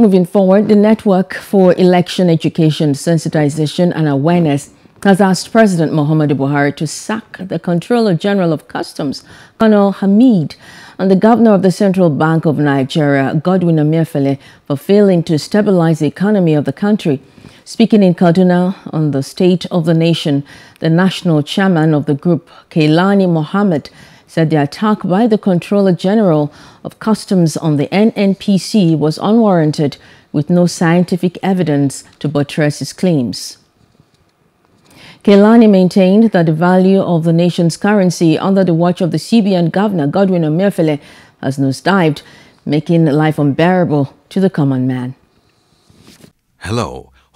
Moving forward, the Network for Election Education, Sensitization and Awareness has asked President Muhammadu Buhari to sack the Comptroller General of Customs, Colonel Hameed, and the Governor of the Central Bank of Nigeria, Godwin Emefiele, for failing to stabilize the economy of the country. Speaking in Kaduna on the state of the nation, the national chairman of the group, Kailani Mohammed, said the attack by the Comptroller General of Customs on the NNPC was unwarranted with no scientific evidence to buttress his claims. Kailani maintained that the value of the nation's currency under the watch of the CBN Governor Godwin Emefiele has nosedived, making life unbearable to the common man. Hello.